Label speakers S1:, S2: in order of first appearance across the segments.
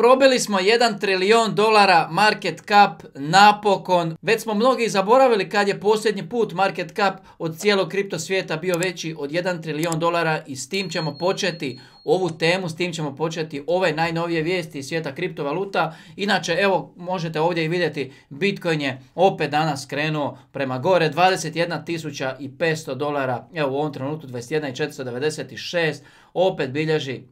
S1: Probili smo 1 trilijon dolara market cap napokon. Već smo mnogi zaboravili kad je posljednji put market cap od cijelog kripto svijeta bio veći od 1 trilijon dolara i s tim ćemo početi ovu temu, s tim ćemo početi ove najnovije vijesti svijeta kriptovaluta. Inače, evo, možete ovdje i vidjeti, Bitcoin je opet danas krenuo prema gore, 21.500 dolara, evo u ovom trenutku 21.496, opet bilježi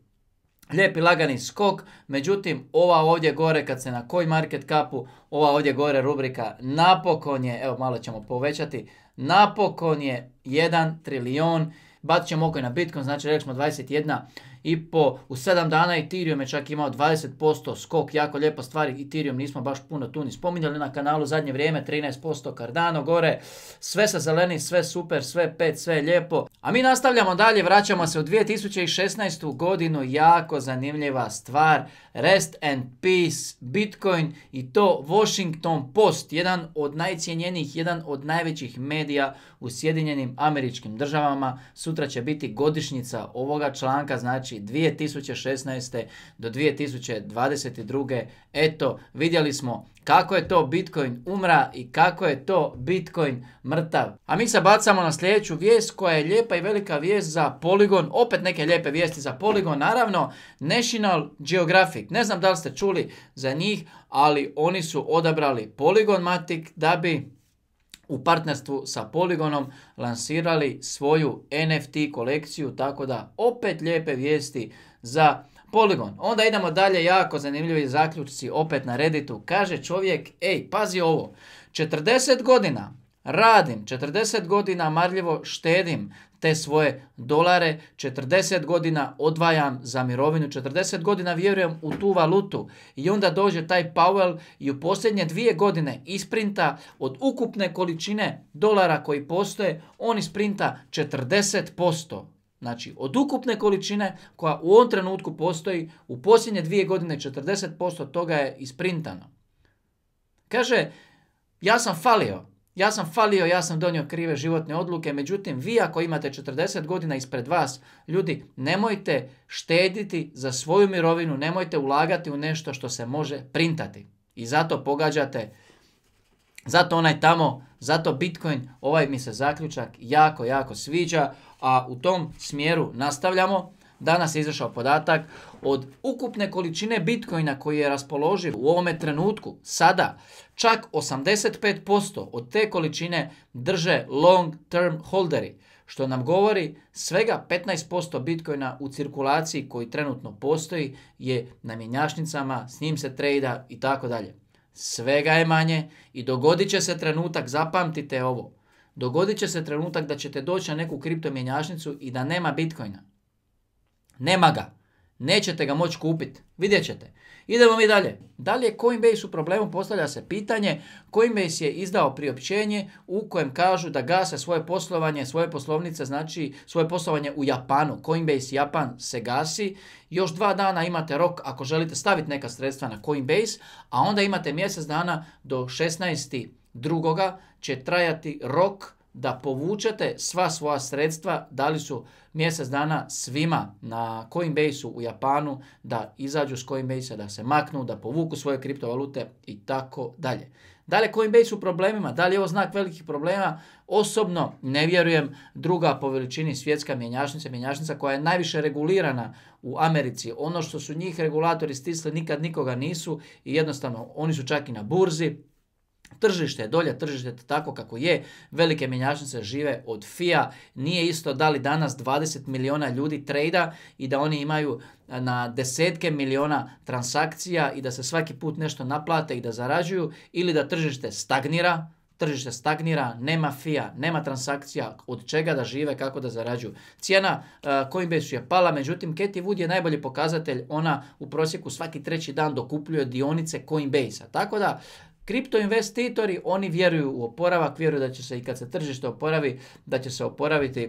S1: lijepi lagani skok, međutim ova ovdje gore kad se na market capu, ova ovdje gore rubrika napokon je, evo malo ćemo povećati, napokon je 1 trilijon, bacit ćemo oko na Bitcoin, znači rekli smo 21 i po, u 7 dana Ethereum je čak imao 20% skok, jako lijepo stvari, Ethereum nismo baš puno tu ni spominjali na kanalu zadnje vrijeme, 13% Cardano gore, sve sa zeleni, sve super, sve pet, sve lijepo. A mi nastavljamo dalje, vraćamo se u 2016. godinu, jako zanimljiva stvar, Rest and Peace, Bitcoin i to Washington Post, jedan od najcijenjenijih, jedan od najvećih medija u Sjedinjenim američkim državama. Sutra će biti godišnjica ovoga članka, znači 2016. do 2022. Eto, vidjeli smo kako je to Bitcoin umra i kako je to Bitcoin mrtav. A mi se bacamo na sljedeću vijest koja je lijepa i velika vijest za Polygon. Opet neke lijepe vijesti za Polygon. Naravno, National Geographic. Ne znam da li ste čuli za njih, ali oni su odabrali Polygon Matic da bi u partnerstvu sa Polygonom lansirali svoju NFT kolekciju, tako da opet lijepe vijesti za Polygon. Onda idemo dalje, jako zanimljivi zaključci opet na Redditu. Kaže čovjek, ej, pazi ovo, 40 godina radim, 40 godina marljivo štedim te svoje dolare, 40 godina odvajam za mirovinu, 40 godina vjerujem u tu valutu i onda dođe taj Powell i u posljednje dvije godine isprinta od ukupne količine dolara koji postoje, on isprinta 40%. Znači, od ukupne količine koja u ovom trenutku postoji, u posljednje dvije godine 40% toga je isprintano. Kaže, ja sam falio, ja sam falio, ja sam donio krive životne odluke, međutim, vi ako imate 40 godina ispred vas, ljudi, nemojte štediti za svoju mirovinu, nemojte ulagati u nešto što se može printati. I zato pogađate, zato onaj tamo, zato Bitcoin, ovaj mi se zaključak jako, jako sviđa a u tom smjeru nastavljamo. Danas je izašao podatak od ukupne količine bitcoina koji je raspoloživ u ovome trenutku, sada, čak 85% od te količine drže long term holderi, što nam govori svega 15% bitcoina u cirkulaciji koji trenutno postoji je na mjenjačnicama, s njim se trejda i tako dalje. Svega je manje i dogodit će se trenutak, zapamtite ovo, dogodit će se trenutak da ćete doći na neku kriptomjenjačnicu i da nema bitcoina. Nema ga. Nećete ga moći kupiti. Vidjet ćete. Idemo mi dalje. Da li je Coinbase u problemu? Postavlja se pitanje. Coinbase je izdao priopćenje u kojem kažu da gase svoje poslovanje, svoje poslovnice, znači svoje poslovanje u Japanu. Coinbase Japan se gasi. Još dva dana imate rok ako želite staviti neka sredstva na Coinbase, a onda imate mjesec dana do 16 drugoga će trajati rok da povučete sva svoja sredstva, da li su mjesec dana svima na Coinbase-u u Japanu, da izađu s Coinbase-a, da se maknu, da povuku svoje kriptovalute i tako dalje. Da li je Coinbase u problemima? Da li je ovo znak velikih problema? Osobno ne vjerujem druga po veličini svjetska mjenjačnica, mjenjačnica koja je najviše regulirana u Americi. Ono što su njih regulatori stisli nikad nikoga nisu i jednostavno oni su čak i na burzi, Tržište je dolje, tržište tako kako je, velike mjenjačnice žive od FIA, nije isto da li danas 20 miliona ljudi trejda i da oni imaju na desetke miliona transakcija i da se svaki put nešto naplate i da zarađuju ili da tržište stagnira, tržište stagnira, nema fija, nema transakcija, od čega da žive, kako da zarađuju. Cijena Coinbase je pala, međutim Katie Wood je najbolji pokazatelj, ona u prosjeku svaki treći dan dokupljuje dionice Coinbase-a. Tako da Kripto investitori, oni vjeruju u oporavak, vjeruju da će se i kad se tržište oporavi, da će se oporaviti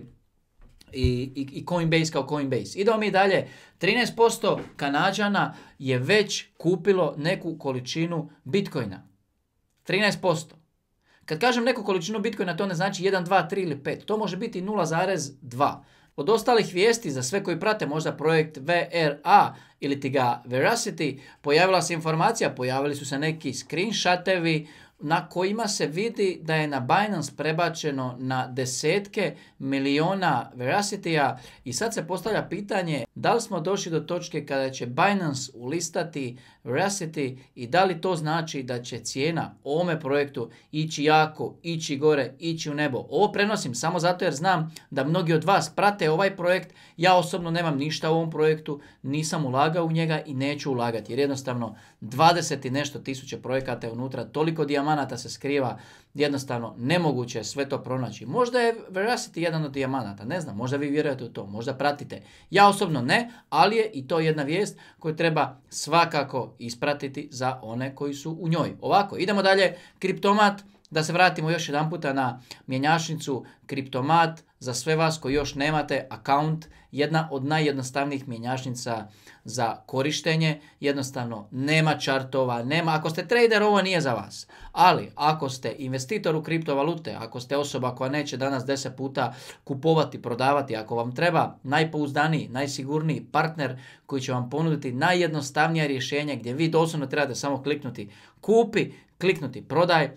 S1: i, i, i Coinbase kao Coinbase. Idemo mi dalje. 13% Kanađana je već kupilo neku količinu Bitcoina. 13%. Kad kažem neku količinu Bitcoina, to ne znači 1, 2, 3 ili 5. To može biti 0,2. Od ostalih vijesti za sve koji prate možda projekt VRA ili ti ga Veracity, pojavila se informacija, pojavili su se neki screenshotevi na kojima se vidi da je na Binance prebačeno na desetke miliona Veracity-a i sad se postavlja pitanje da li smo došli do točke kada će Binance ulistati Veracity i da li to znači da će cijena ovome projektu ići jako, ići gore, ići u nebo. Ovo prenosim samo zato jer znam da mnogi od vas prate ovaj projekt. Ja osobno nemam ništa u ovom projektu, nisam ulagao u njega i neću ulagati jer jednostavno 20 i nešto tisuće projekata je unutra, toliko dijamanata se skriva, jednostavno nemoguće je sve to pronaći. Možda je Veracity jedan od dijamanata, ne znam, možda vi vjerujete u to, možda pratite. Ja osobno ne, ali je i to jedna vijest koju treba svakako ispratiti za one koji su u njoj. Ovako, idemo dalje, kriptomat, da se vratimo još jedan puta na mjenjačnicu Kriptomat, za sve vas koji još nemate account, jedna od najjednostavnijih mjenjačnica za korištenje, jednostavno nema čartova, nema, ako ste trader ovo nije za vas, ali ako ste investitor u kriptovalute, ako ste osoba koja neće danas 10 puta kupovati, prodavati, ako vam treba najpouzdaniji, najsigurniji partner koji će vam ponuditi najjednostavnije rješenje gdje vi doslovno trebate samo kliknuti kupi, kliknuti prodaj,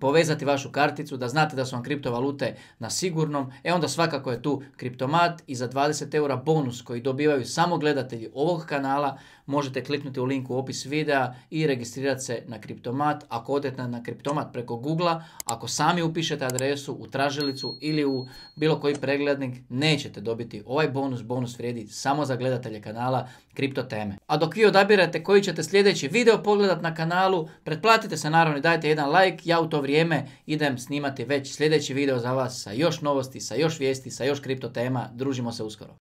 S1: povezati vašu karticu, da znate da su vam kriptovalute na sigurnom, e onda svakako je tu kriptomat i za 20 eura bonus koji dobivaju samo gledatelji ovog kanala možete kliknuti u linku u opis videa i registrirati se na kriptomat. Ako odete na kriptomat preko Google, ako sami upišete adresu u tražilicu ili u bilo koji preglednik, nećete dobiti ovaj bonus. Bonus vrijedi samo za gledatelje kanala kripto teme. A dok vi odabirate koji ćete sljedeći video pogledat na kanalu, pretplatite se naravno i dajte jedan like. Ja u to vrijeme idem snimati već sljedeći video za vas sa još novosti, sa još vijesti, sa još kripto tema. Družimo se uskoro.